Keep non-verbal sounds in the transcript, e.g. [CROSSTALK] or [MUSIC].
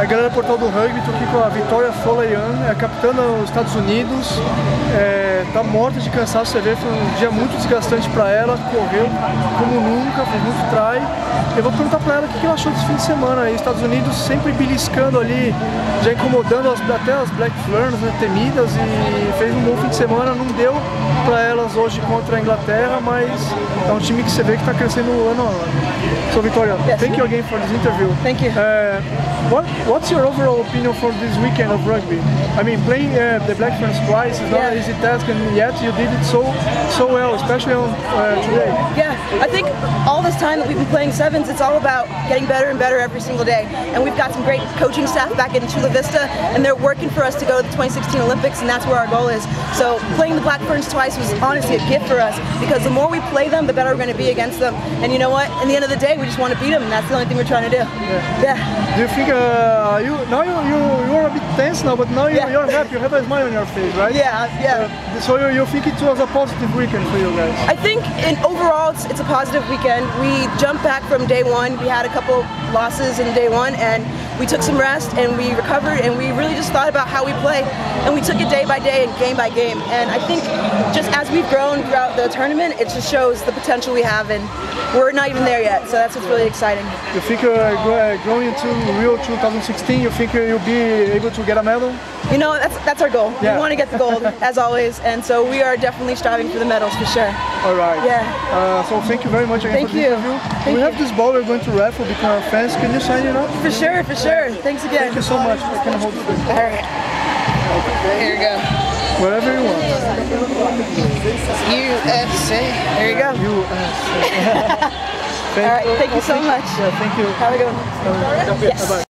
a galera do Portal do Rugby, estou aqui com a Vitória Folayan, é capitã dos Estados Unidos, é, tá morta de cansaço, você vê, foi um dia muito desgastante para ela, correu como nunca, fez muito try. Eu vou perguntar para ela o que ela achou desse fim de semana aí, Estados Unidos sempre beliscando ali, já incomodando as, até as Black Ferns, né, temidas, e fez um bom fim de semana, não deu para elas hoje contra a Inglaterra, mas é um time que você vê que está crescendo ano a ano. So Victoria, yes. thank you again for this interview. Thank you. Uh, what, what's your overall opinion for this weekend of rugby? I mean, playing uh, the Black Ferns twice is not Yeah. an easy task, and yet you did it so so well, especially on uh, today. Yeah, I think all this time that we've been playing sevens, it's all about getting better and better every single day. And we've got some great coaching staff back in Chula Vista, and they're working for us to go to the 2016 Olympics, and that's where our goal is. So playing the Black Ferns twice was honestly a gift for us because the more we play them, the better we're going to be against them. And you know what? In the end of the day, we just want to beat them, and that's the only thing we're trying to do. Yeah. Do you think uh, you now you you a bit tense now, but now you, Yeah. you're happy. You have a smile on your face, right? Yeah, yeah. Uh, so you, you think it was a positive weekend for you guys? I think in overall it's, it's a positive weekend. We jumped back from day one. We had a couple losses in day one and we took some rest and we recovered and we really just thought about how we play and we took it day by day and game by game. And I think just as we've grown throughout the tournament, it just shows the potential we have and we're not even there yet. So that's what's really exciting. You think uh, uh, going into Rio 2016, you think uh, you'll be able to get a medal? You know, that's that's our goal. Yeah. We want to get the gold [LAUGHS] as always. And so we are definitely striving for the medals for sure. All right. Yeah. Uh, so thank you very much again Thank for you. interview. Thank we you. have this ball we're going to raffle between our fans. Can you sign it up? For sure, for sure. Thanks again. Thank you so much. I can hold it All right. Here you go. wherever you want. USA. There you go. You. [LAUGHS] All right. Thank you so much. Yeah, thank you. Have a good one. Bye bye.